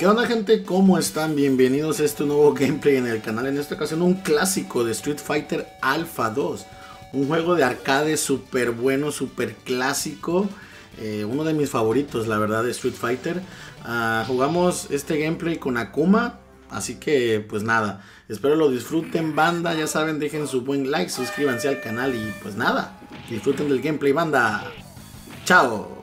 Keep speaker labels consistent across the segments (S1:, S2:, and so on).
S1: ¿Qué onda gente? ¿Cómo están? Bienvenidos a este nuevo gameplay en el canal. En esta ocasión un clásico de Street Fighter Alpha 2. Un juego de arcade súper bueno, súper clásico. Eh, uno de mis favoritos, la verdad, de Street Fighter. Ah, jugamos este gameplay con Akuma. Así que, pues nada. Espero lo disfruten, banda. Ya saben, dejen su buen like, suscríbanse al canal y pues nada. Disfruten del gameplay, banda. Chao.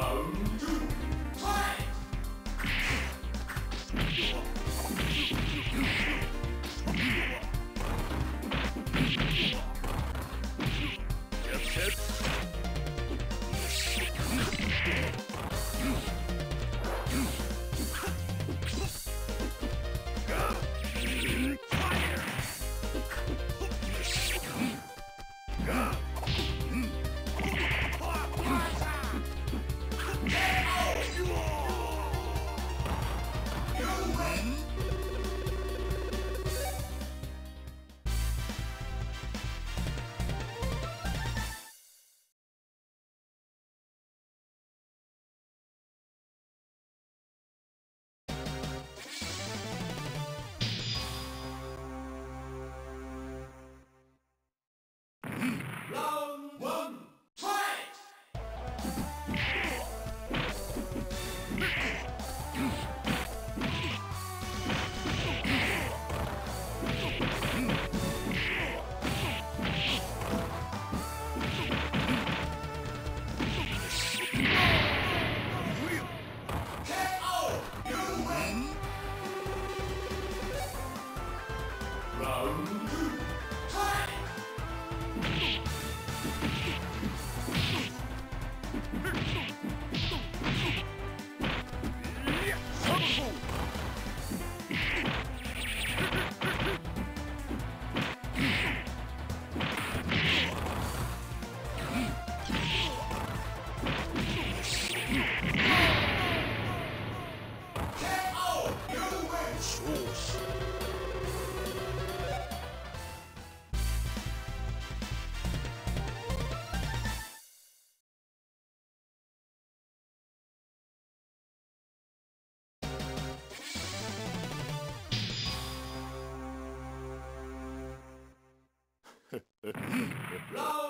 S2: Um. Round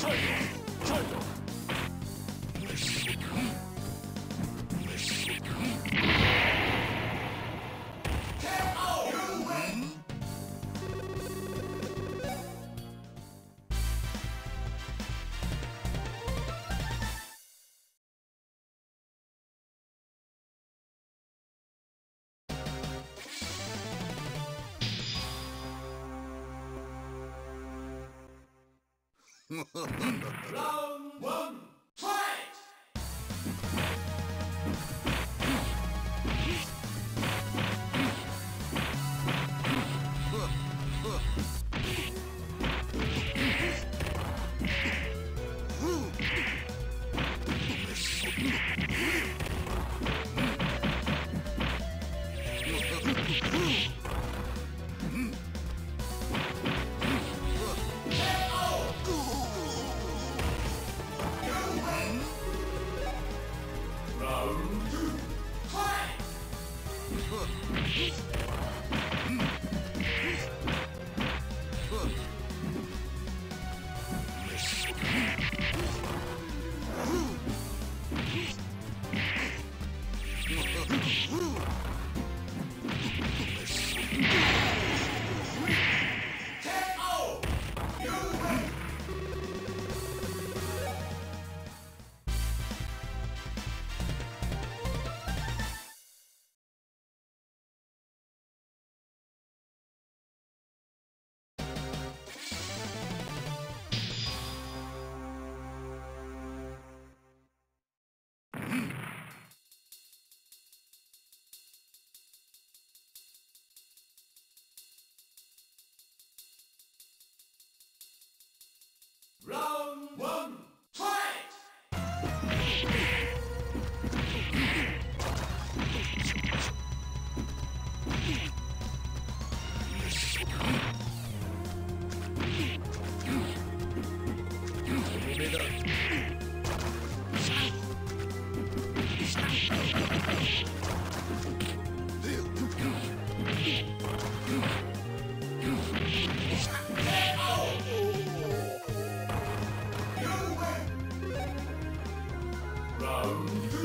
S2: チャイ Round one, fight! Round Um,